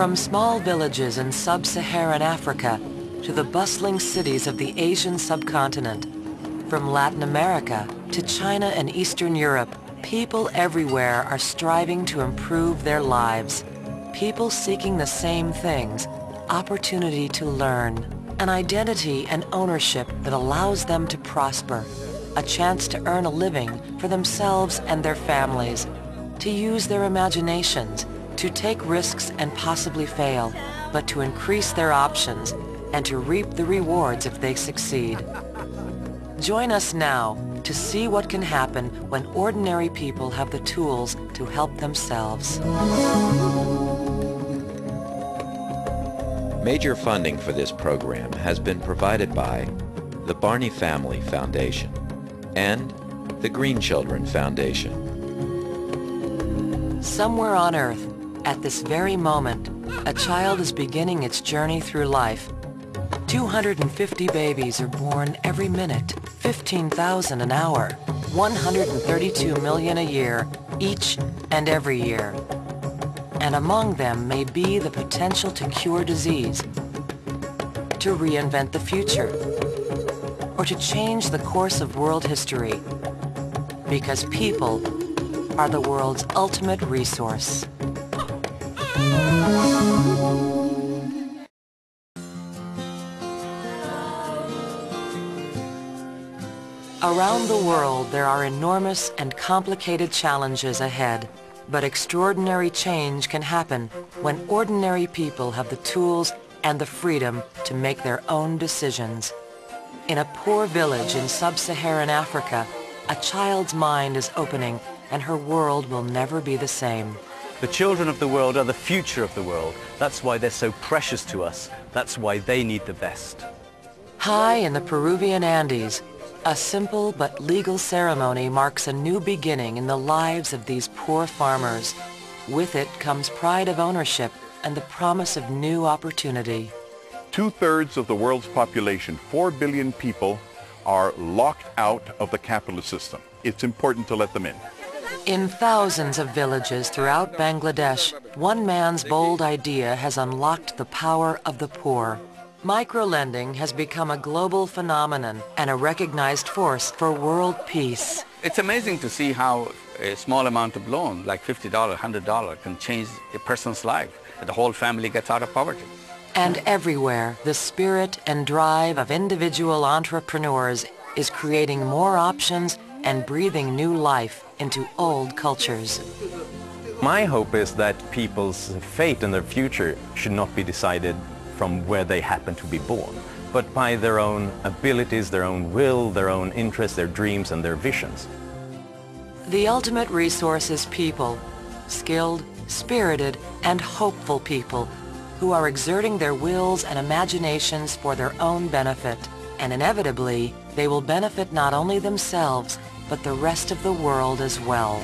From small villages in sub-Saharan Africa to the bustling cities of the Asian subcontinent, from Latin America to China and Eastern Europe, people everywhere are striving to improve their lives. People seeking the same things, opportunity to learn, an identity and ownership that allows them to prosper, a chance to earn a living for themselves and their families, to use their imaginations, to take risks and possibly fail, but to increase their options and to reap the rewards if they succeed. Join us now to see what can happen when ordinary people have the tools to help themselves. Major funding for this program has been provided by the Barney Family Foundation and the Green Children Foundation. Somewhere on Earth, at this very moment, a child is beginning its journey through life. 250 babies are born every minute, 15,000 an hour, 132 million a year, each and every year. And among them may be the potential to cure disease, to reinvent the future, or to change the course of world history. Because people are the world's ultimate resource. Around the world, there are enormous and complicated challenges ahead. But extraordinary change can happen when ordinary people have the tools and the freedom to make their own decisions. In a poor village in sub-Saharan Africa, a child's mind is opening and her world will never be the same. The children of the world are the future of the world. That's why they're so precious to us. That's why they need the best. High in the Peruvian Andes, a simple but legal ceremony marks a new beginning in the lives of these poor farmers. With it comes pride of ownership and the promise of new opportunity. Two-thirds of the world's population, 4 billion people, are locked out of the capitalist system. It's important to let them in. In thousands of villages throughout Bangladesh, one man's bold idea has unlocked the power of the poor. Microlending has become a global phenomenon and a recognized force for world peace. It's amazing to see how a small amount of loan, like $50, $100, can change a person's life. The whole family gets out of poverty. And everywhere, the spirit and drive of individual entrepreneurs is creating more options and breathing new life into old cultures. My hope is that people's fate and their future should not be decided from where they happen to be born, but by their own abilities, their own will, their own interests, their dreams and their visions. The ultimate resource is people, skilled, spirited, and hopeful people who are exerting their wills and imaginations for their own benefit. And inevitably, they will benefit not only themselves, but the rest of the world as well.